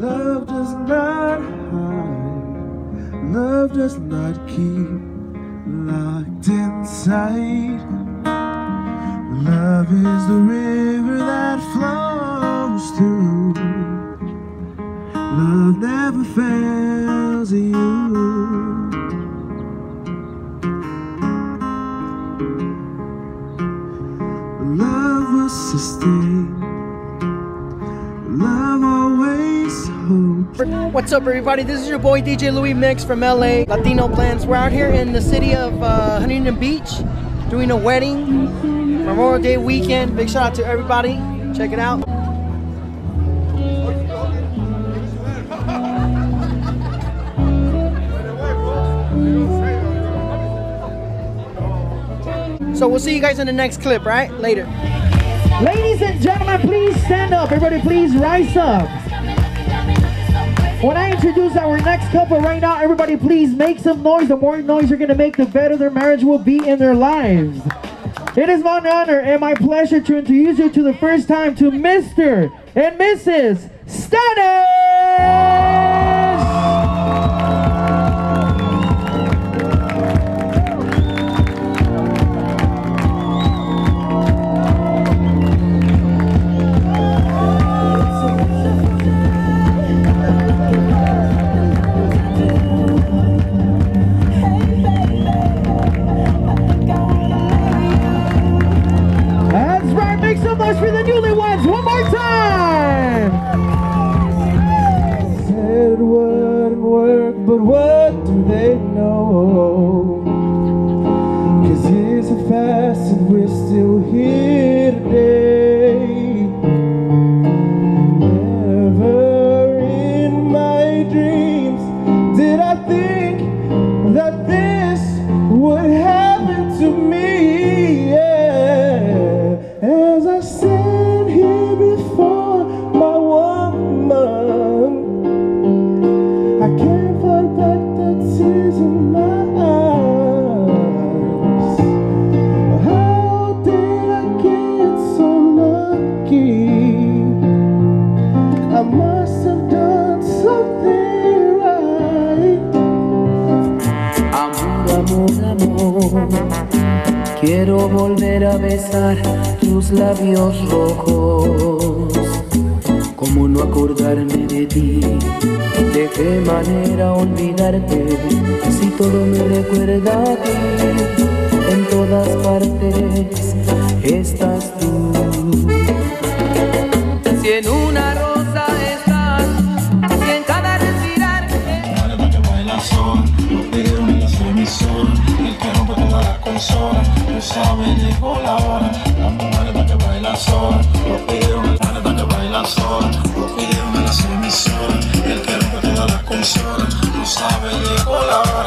Love does not hide, love does not keep locked inside. Love is the river that flows through. Love never fails you. What's up, everybody? This is your boy DJ Louie Mix from LA, Latino Blends. We're out here in the city of uh, Huntington Beach doing a wedding, Memorial Day weekend. Big shout out to everybody. Check it out. So we'll see you guys in the next clip, right? Later. Ladies and gentlemen, please stand up. Everybody, please rise up. When I introduce our next couple right now, everybody please make some noise. The more noise you're going to make, the better their marriage will be in their lives. It is my honor and my pleasure to introduce you to the first time to Mr. and Mrs. Stannis! Make some noise for the newlyweds one more time! Tus labios rojos. ¿Cómo no acordarme de ti? ¿De qué manera olvidarte? Si todo me recuerda a ti, en todas partes estás tú. Tú sabes llegó la hora, la mujer que baila sola, los pidieron en la que baila sola, los pidieron en la emisora, el que rompe toda la consola, tú sabes llegó la hora.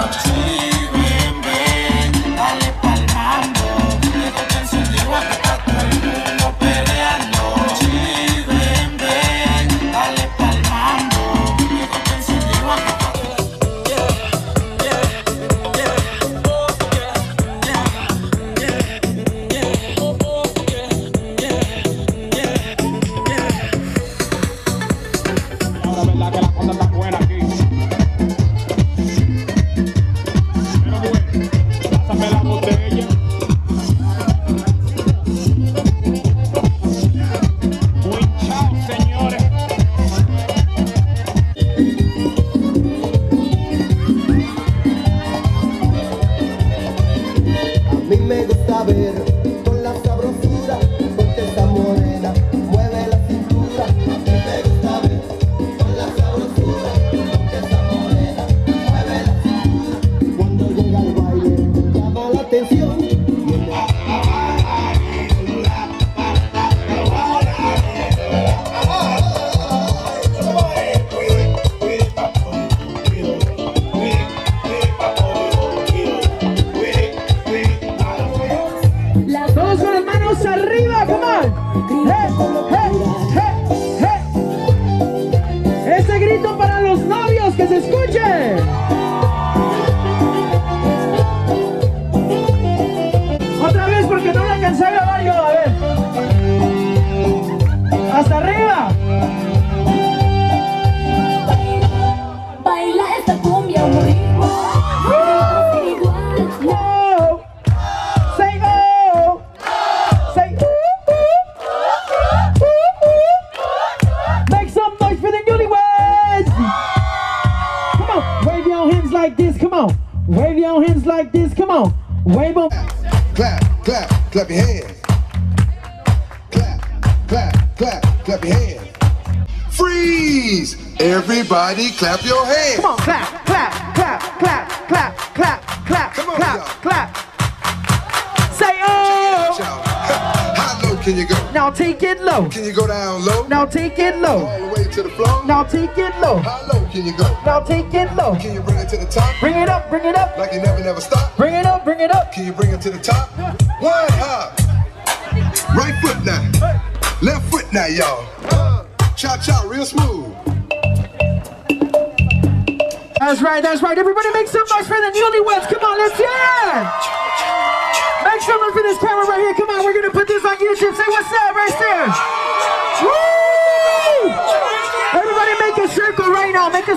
Hey, this. Come on. Wave them. Clap, clap, clap your hands. Clap, clap, clap, clap your hands. Freeze! Everybody clap your hands. Come on. Clap, clap, clap, clap, clap, clap, clap, Come on, clap, clap. Say oh. How low can you go? Now take it low. Can you go down low? Now take it low. Way to the floor? Now take it low. How low can you go? Now take it low. Can you bring it to the top? Bring it up, bring it up. Like you never, never stop? Bring it up, bring it up. Can you bring it to the top? One hop. Right foot now. Left foot now, y'all. Cha cha, real smooth. That's right, that's right. Everybody make some noise for the newlyweds. Come on, let's hear it. Make some noise for this camera right here. Come on, we're gonna put this on YouTube. Say what's up right there.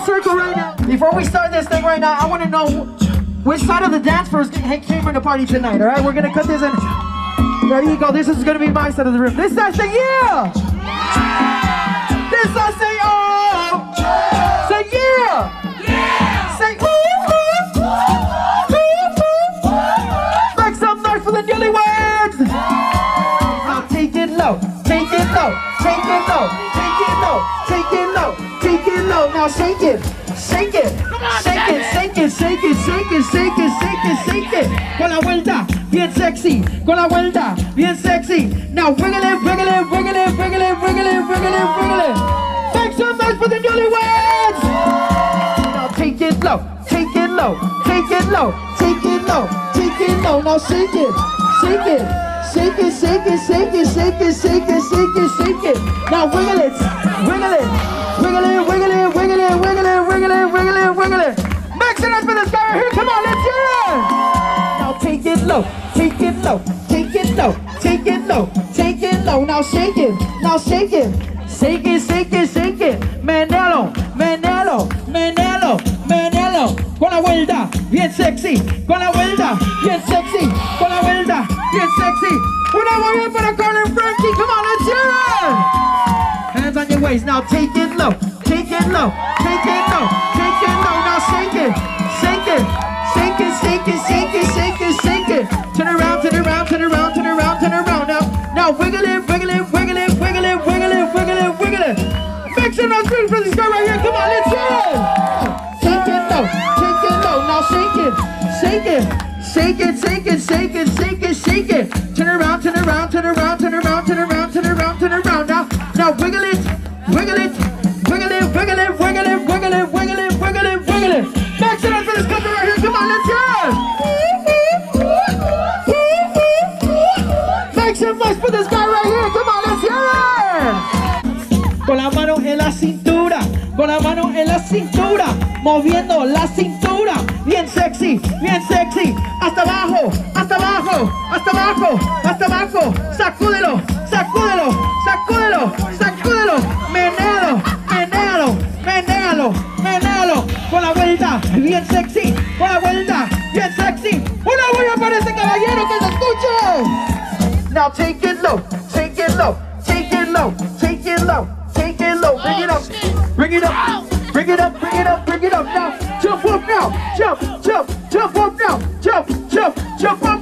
Circle right now. Before we start this thing right now, I want to know which side of the dance floor is came in the party tonight. All right, we're gonna cut this in. There you go. This is gonna be my side of the room. This side say yeah. This side say oh. Say yeah. Say ooh, ooh, ooh, ooh. Make some noise for the newlyweds. Now take it low, take it low, take it low, take it low, take it low, Shake it low, now shake it. Shake it. On, shake, it, shake it, shake it, shake it, shake it, shake it, shake it. Con la vuelta, bien sexy. Con la vuelta, bien sexy. Now wiggle it, wiggle it, wiggle it, wiggle it, wiggle it, wiggle it, wiggle it. Thanks so much for the newlyweds. Now take it low, take it low, take it low, take it low, take it low. Now shake it, shake it. Shake it, shake it, shake it, shake it, shake it, shake it, shake it. Now wiggle it, wiggle it, wiggle it, wiggle it, wiggle it, wiggle it, wiggle it, wiggle it, wiggle it. Make some noise for this guy right here. Come on, let's hear it. Now take it low, take it low, take it low, take it low, take it low. Now shake it, now shake it, shake it, shake it, shake it. Menelo, menelo, menelo, menelo. Con la vuelta, bien sexy. Con la vuelta, bien sexy. Bien sexy. Una muy bien para Carl and Frankie. Come on, let's hear it. Hands on your waist. Now take it low, take it low, take it low, take it low. Now shake it, shake it, shake it, shake it, shake it, shake it, shake it. Turn around, turn around, turn around, turn around, turn around. Now, now wiggle it, wiggle it, wiggle it, wiggle it, wiggle it, wiggle it, wiggle it. Make some noise for this guy right here. Come on, let's hear it. Take it low, take it low. Now shake it, shake it, shake it, shake it, Con la mano en la cintura, con la mano en la cintura, moviendo la cintura, bien sexy, bien sexy, hasta abajo, hasta abajo, hasta abajo, hasta abajo, sacúdelo, Now take it low, take it low, take it low, take it low, take it low, bring it up, bring it up, bring it up, bring it up, bring it up now. Jump up now, jump, jump, jump up now, jump, jump, jump up